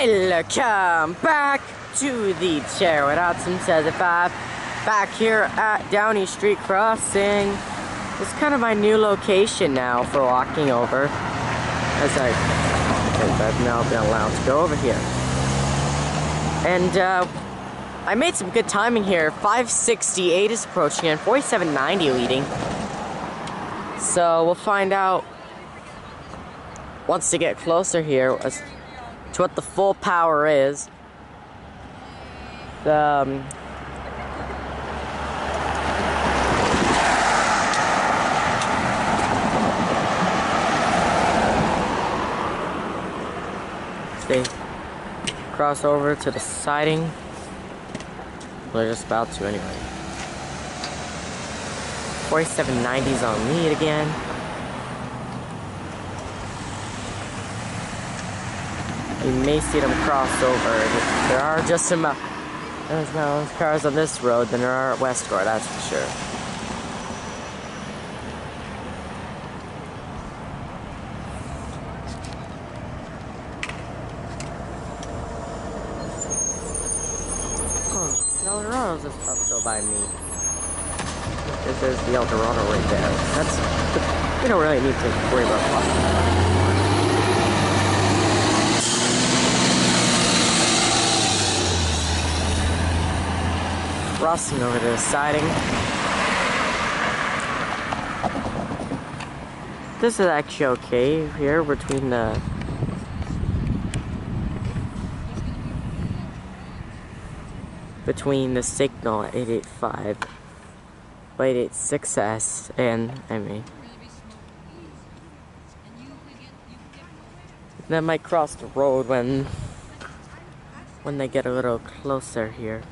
Welcome back to the Chair with Hudson says if I back here at Downey Street Crossing. It's kind of my new location now for walking over as I I've now been allowed to go over here. And uh, I made some good timing here. 568 is approaching and 4790 leading. So we'll find out once they get closer here what the full power is. Um, they cross over to the siding. They're just about to anyway. 4790's on lead again. You may see them cross over. There are just some uh, there's no cars on this road than there are at Westgore, that's for sure. Oh, El Dorado's just to go by me. This is the El Dorado right there. That's, we don't really need to worry about blocking. Crossing over the siding. This is actually okay here between the between the signal 885 886S and I mean that might cross the road when when they get a little closer here.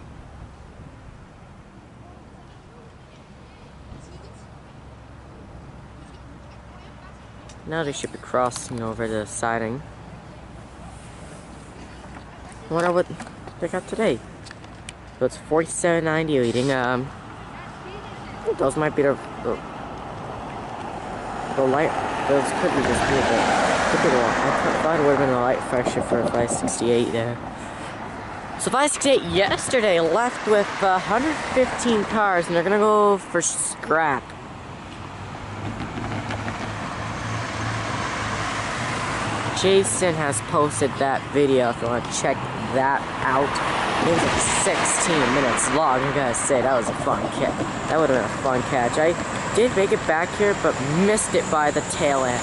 Now they should be crossing over the siding. I wonder what they got today. So it's 4790 leading. Um, those might be the, the, the light. Those could be just be the. Could be the. I thought it would have been the light fresher for 568 there. So 568 yesterday left with uh, 115 cars, and they're gonna go for scrap. Jason has posted that video if you want to check that out. It was like 16 minutes long. I gotta say, that was a fun catch. That would have been a fun catch. I did make it back here, but missed it by the tail end.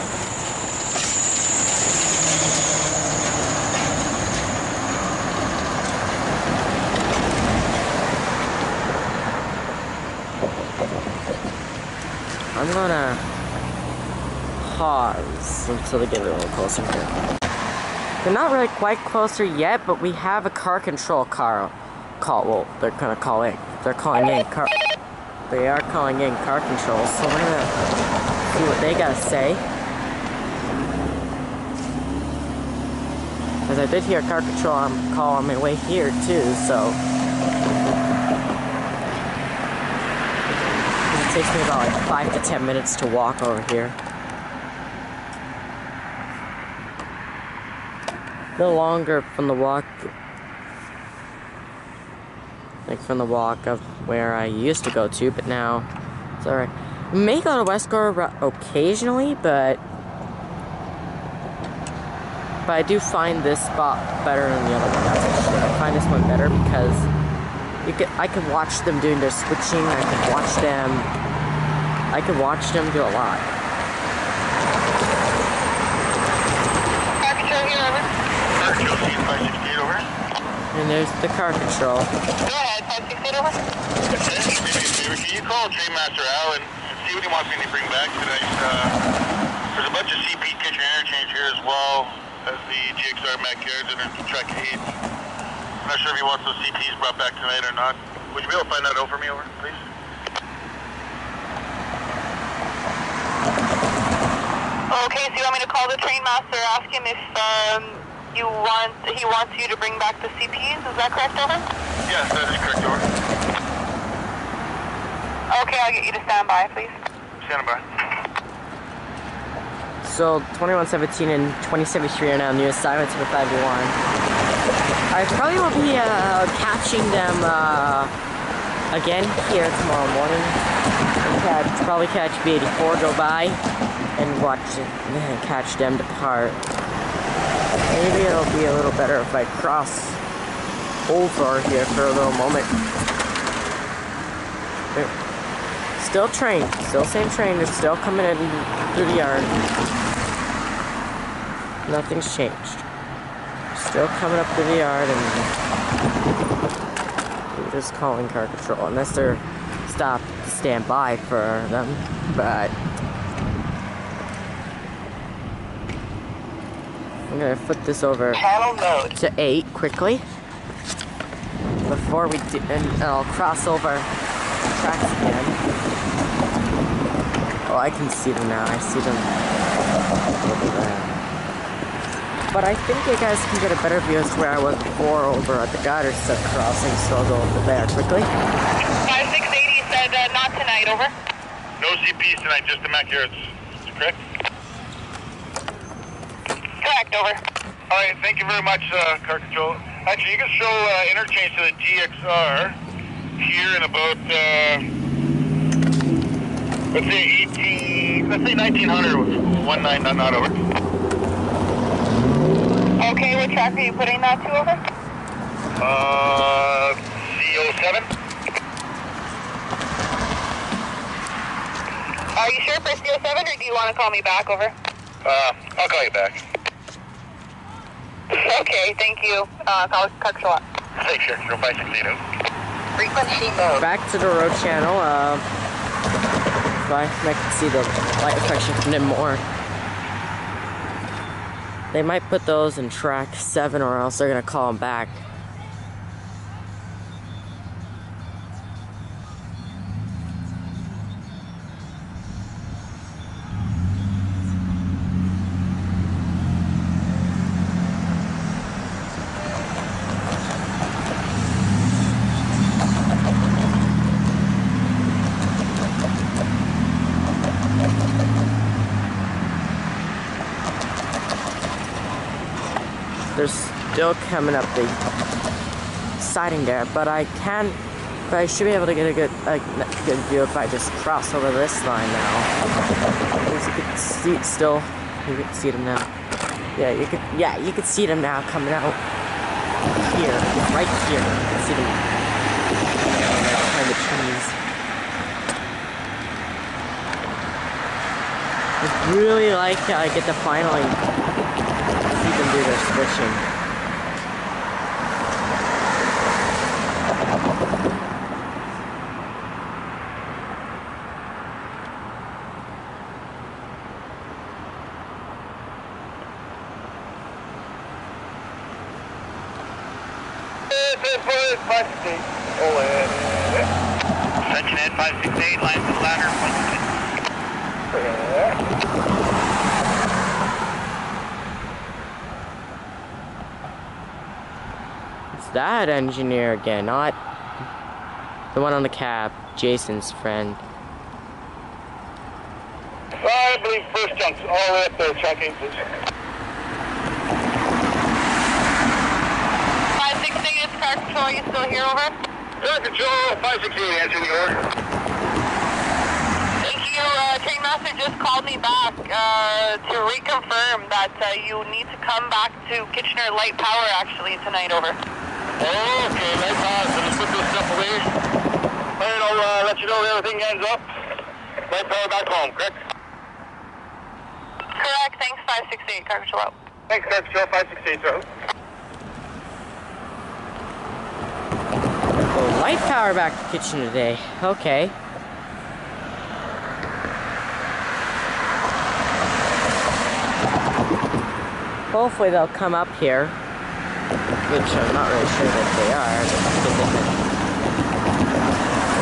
I'm gonna pause until they get a little closer here. They're not really quite closer yet, but we have a car control car call. Well, they're gonna call in. They're calling in car. They are calling in car control, so we're gonna see what they gotta say. As I did hear car control on call on my way here too, so. It takes me about like five to ten minutes to walk over here. No longer from the walk like from the walk of where I used to go to, but now it's alright. May go to Westgore occasionally, but but I do find this spot better than the other one. I find this one better because you could I could watch them doing their switching. I could watch them. I could watch them do a lot. And there's the car control. Go ahead, 568 over. Can you call Trainmaster Al and, and see what he wants me to bring back tonight? Uh, there's a bunch of CP kitchen interchange here as well as the GXR Mac cards and track 8. I'm not sure if he wants those CPs brought back tonight or not. Would you be able to find that out for me, over, please? Okay, so you want me to call the train master, ask him if um, you want he wants you to bring back the CPs? Is that correct, over? Yes, that is correct, over. Okay, I'll get you to stand by, please. Stand by. So 2117 and 2073 are now new assignments for 5 1. I probably will be uh, catching them uh, again here tomorrow morning. And catch, probably catch B84 go by and watch and catch them depart. Maybe it'll be a little better if I cross over here for a little moment. Still train, still same train, they're still coming in through the yard. Nothing's changed. Still coming up through the yard and we're just calling car control unless they're stopped to stand by for them. But gonna flip this over Channel mode. to eight quickly before we do, and I'll cross over tracks again. Oh, I can see them now. I see them over there. But I think you guys can get a better view as to where I was before over at the Goddard Goddard's crossing, so I'll go over there quickly. 5680 said uh, not tonight, over. No CPs tonight, just the Mac here. It's correct? Correct, over. All right, thank you very much, uh, car control. Actually, you can show uh, interchange to the GXR here in about, uh, let's say 18, let's say 1900, 19, not, not over. Okay, what track are you putting that to, over? Uh, CO7? Are you sure for CO7 or do you want to call me back, over? Uh, I'll call you back. Okay, thank you. Uh, call cut short. Thanks, sure. 0560. Frequency mode. Back to the road channel. Uh, if I, I can see the light reflection coming in more. They might put those in track seven, or else they're gonna call them back. Still coming up the siding there, but I can, but I should be able to get a good, a good view if I just cross over this line now. As you can see, it still, you can see them now. Yeah, you could, yeah, you can see them now coming out here, right here. You can see them behind the trees. I really like how I get to finally see them do their switching. Section Ed 568, line to ladder, It's that engineer again, not the one on the cab, Jason's friend. I believe first junk's all the way up there, checking. 568 is car control. You still here, over? Car control, 568, answering the order. Thank you. Train Master just called me back uh, to reconfirm that uh, you need to come back to Kitchener Light Power actually tonight, over. Oh, okay, light power, so let's put this stuff away. All right, I'll uh, let you know when everything ends up. Light power back home, correct? Correct. Thanks, 568 car control. out. Thanks, car control, 568, sir. Oh, light power back to kitchen today. Okay. Hopefully they'll come up here. Which I'm not really sure that they are, but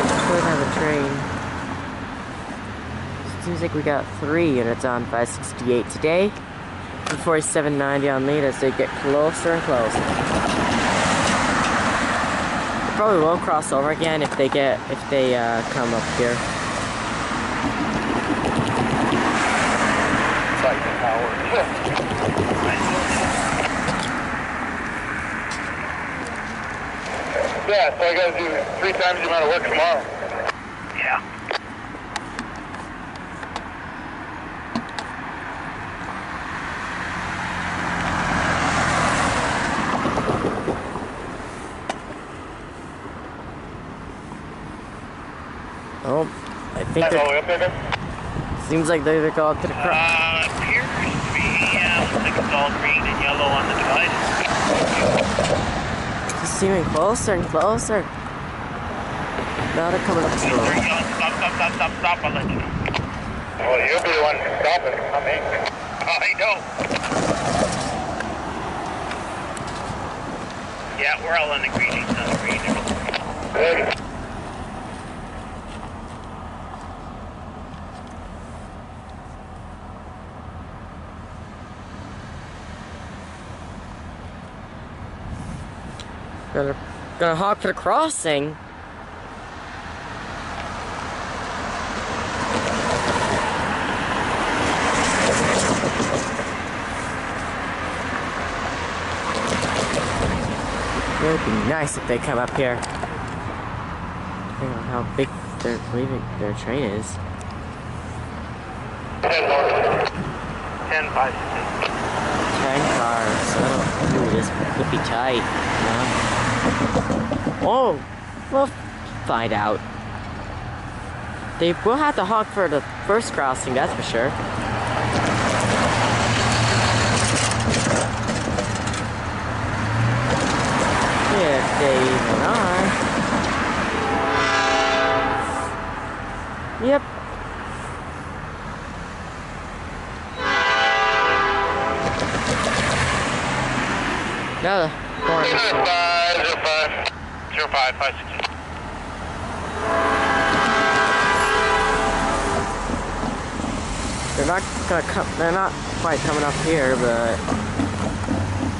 they could have a train. Seems like we got three units on 568 today. And 4790 on lead as they get closer and closer. They probably will cross over again if they get if they uh, come up here. Light power. Yeah, so I gotta do three times the amount of work tomorrow. Yeah. Oh, I think all they're, way up there, then? seems like they're going to the cross. Uh, appears to be, yeah, looks like it's all green and yellow on the divide. It's seeming closer and closer. Now they're coming up to the There road. you go. Stop, stop, stop, stop, stop. I'll let you know. Well, you'll be the one stopping, not me. I know. Yeah, we're all on the green. He's on the green. Good. Gonna, gonna hawk for the crossing. It would be nice if they come up here. Depending on how big their leaving their train is. Ten more. 10, 5, 6, 8. Ten cars. Ooh, this could be tight. Oh, we'll find out. They will have to honk for the first crossing, that's for sure. If they even are. Yep. No, corner. Zero five, zero five. 0, 5, 5, 6, 8. They're not gonna come. They're not quite coming up here, but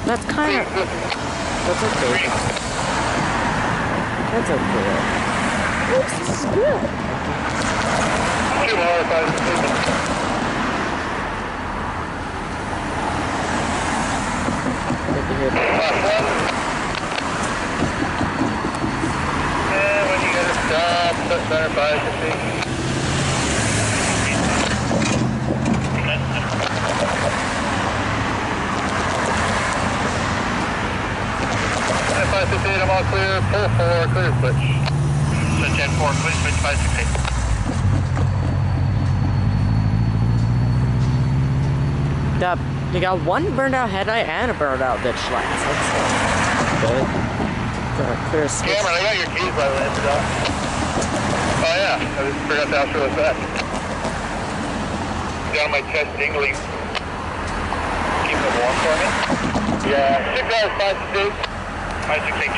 that's kind of that's okay. That's okay. This is good. Two five, six, eight. Good uh, to hear. Last one. And eight, I'm all clear. Pull clear switch. So 10, 4, clear switch, 5, 6, 8. Yup. You got one burned out headlight and a burned out ditch light. That's good. Gonna clear switch. Cameron, I got your keys by the way. Oh yeah, I just forgot to ask for those back. Down my chest jingling. Keep them warm for me. Yeah, six hours, five to six. 5, 6, 8,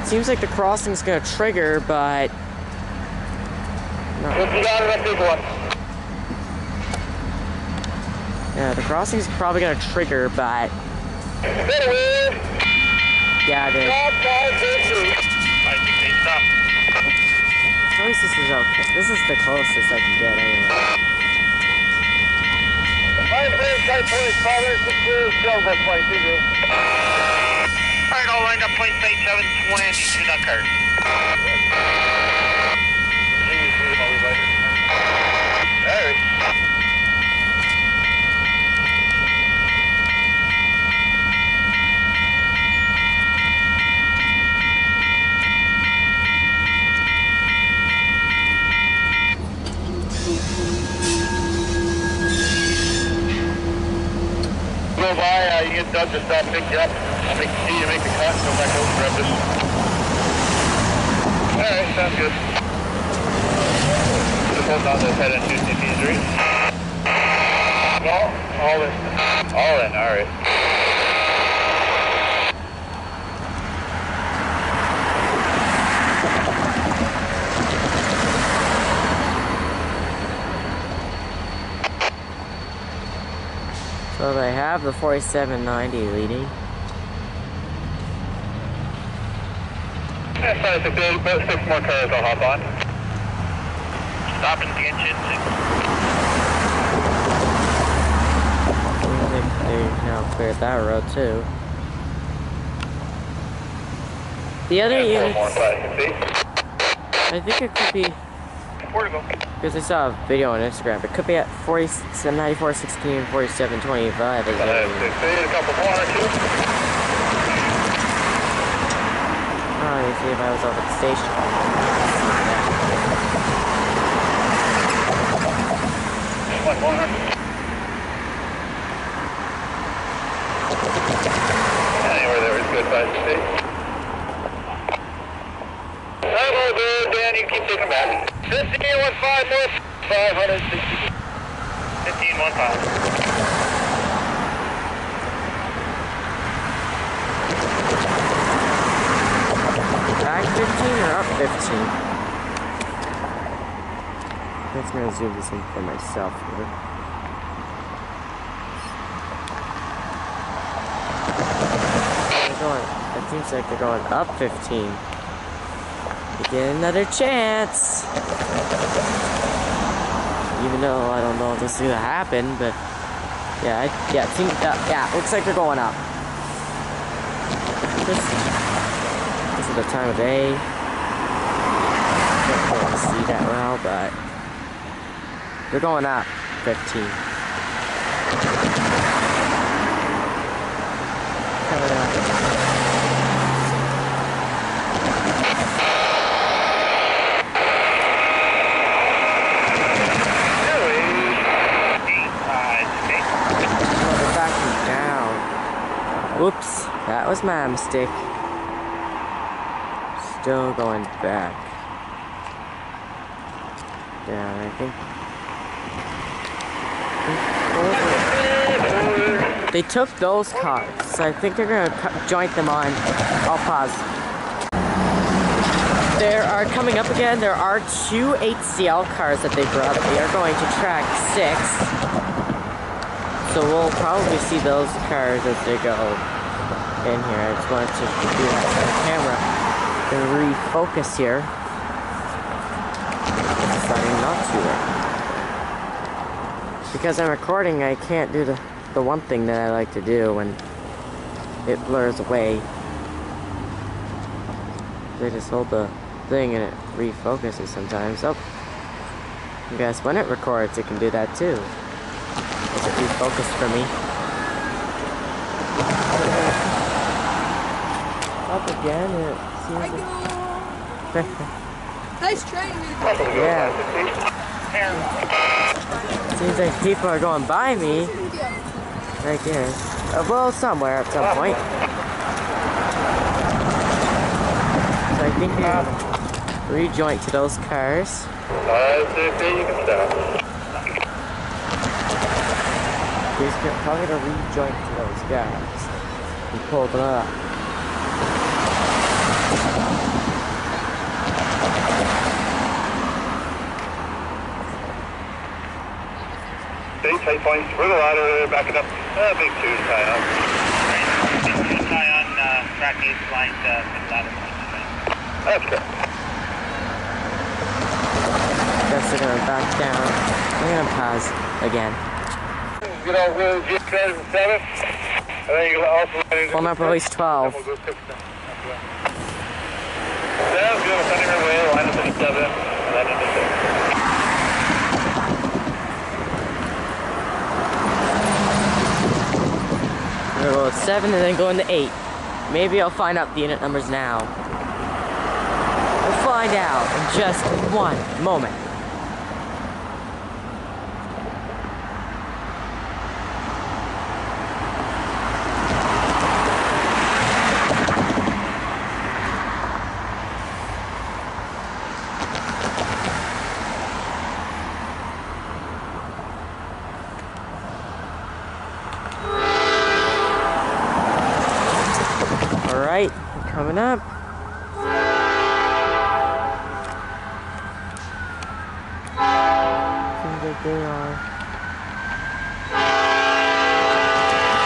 2. Seems like the crossing's gonna trigger, but What you got that big one? yeah, the crossing's probably gonna trigger, but yeah, it is. Stop, five, six, eight. 5, 6, 8, stop. At least this is okay. This is the closest I can get anyway. Five, three, tight point, five, six, two, still about 22, dude. Alright, all lined up, point state 720, two nut get Doug to stop, pick you up. I'll make, you make the cut, go back over, grab this. Alright, sounds good. Just on to his head and two CP3. All in. All in, alright. So they have the 4790 leading. Yeah, five, six, eight, about six more cars I'll hop on. Stop and get you. Think they now cleared that road too. The other units, six, eight. I think it could be, go? Because I saw a video on Instagram, it could be at 47, 94, 16, 47, 25. Uh, again. a couple more, two. Oh, let me see if I was over the station. One more. Anywhere there is good, five, six, eight. That all good, Dan, you keep taking back. Fifteen, one, five, north, five hundred sixty. Fifteen, one, five. Back 15 or up 15? I'm just gonna zoom this in for myself here. Going, it seems like they're going up 15. Get another chance. Even though I don't know if this is gonna happen, but yeah, I, yeah, uh, yeah, looks like they're going up. Just this is the time of day. Can't really see that well, but they're going up 15. Coming up. Eight, five, six, eight. Oh, they're backing down. Whoops, that was my mistake. Still going back. Down, I think. They took those cars, so I think they're gonna joint them on. I'll pause. There are coming up again. There are two HCL cars that they brought. They are going to track six. So we'll probably see those cars as they go in here. I just wanted to do that the camera and refocus here. I'm Deciding not to. Because I'm recording, I can't do the, the one thing that I like to do when it blurs away. They just hold the thing and it refocuses sometimes. Oh. I guess when it records, it can do that too. Is it refocused for me? Up again, it seems Nice train, dude. like, yeah, seems like people are going by me. I guess. Uh, well, somewhere at some point. So I think we rejoint to those cars. Five, six, eight, you can. He's probably gonna rejoin to those guys. and pull them up. Eight tight points. We're the ladder, backing up. Uh, big two to tie up. Right. Tie on uh, track eight, to the ladder. That's good. Guess they're gonna back down. I'm gonna pause again. You know, we'll get seven. And then you also... Phone number release 12. Sounds good. We're sending her away. Line up at seven. And then into six. I'm gonna go 7 and then go into 8. Maybe I'll find out the unit numbers now. We'll find out in just one moment. Alright, coming up. Seems like they are.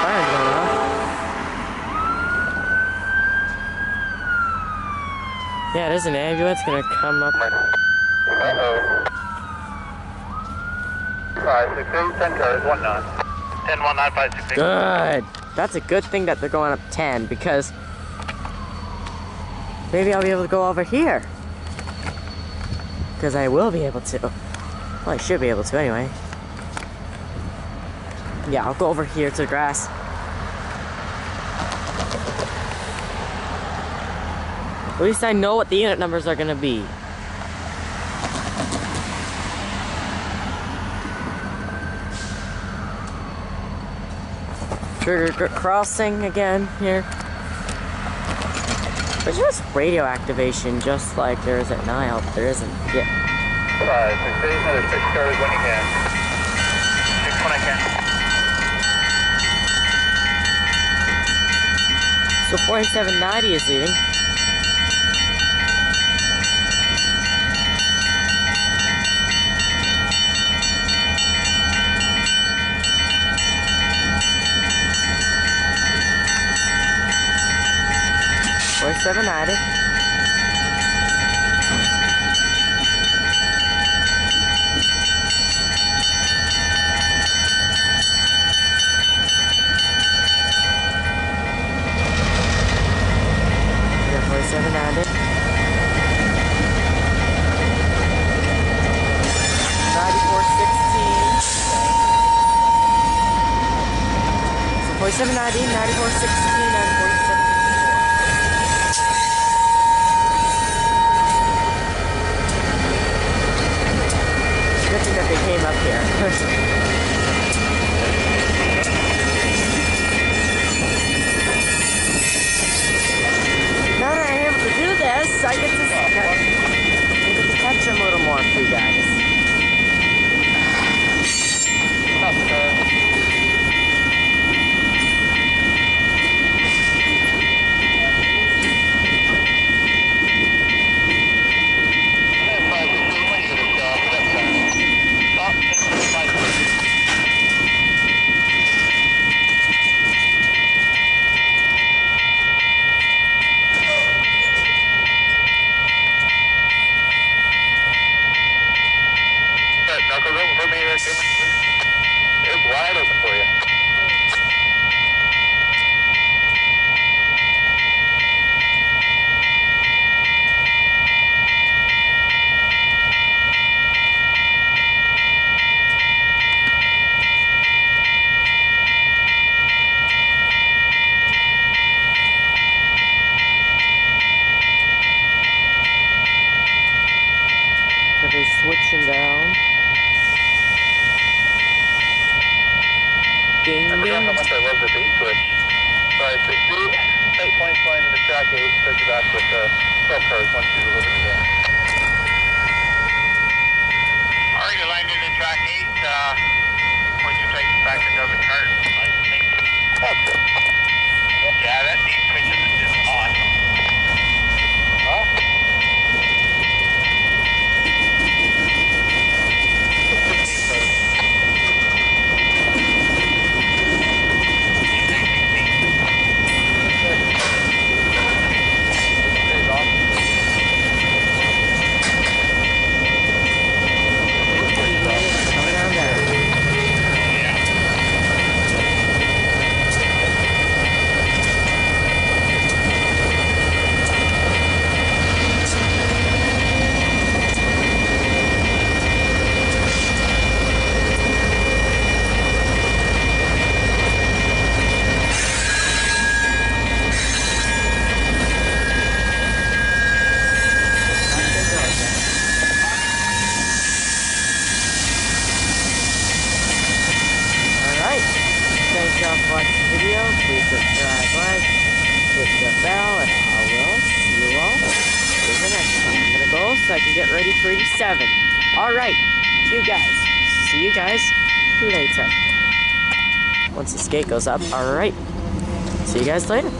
Fire's going off. Yeah, ambulance gonna come up. Uh-oh. Five, six, eight, ten cars, one knot. Ten one nine five six eight. Good. That's a good thing that they're going up 10 because Maybe I'll be able to go over here. Because I will be able to. Well, I should be able to anyway. Yeah, I'll go over here to the grass. At least I know what the unit numbers are gonna be. Trigger crossing again here. There's just radio activation, just like there is at Nile, but there isn't yet. Five, six, eight, another six started when you can. Six when I can. So 4790 is leading. Forty-seven ninety. Yeah, forty-seven ninety. Ninety-four sixteen. So and forty-seven They came up here. now that I'm able to do this, I get to catch, I get to catch them a little more for you guys. Five, six, eight, when you gonna stop? That's fine. Stop, five, six. Yeah, knuckles open for me there, Cameron, please. It's wide open for you. So they're switching down. Ding I forgot how ding. much I love the bait switch. Five, six, eight. Tight points line into track you back with uh, 12 cars once you deliver the game. Already lined into track eight, uh, point your tight back the cart. I think. That's good. Yeah, that deep switch is, is awesome. Huh? Deep tight 16. Coming down there. Yeah. Alright. Thank y'all for watching the video. Please subscribe, like, hit the bell, and I will see you all in the next time. I'm gonna go so I can get ready for 87. Alright. You guys. See you guys skate goes up. Alright. See you guys later.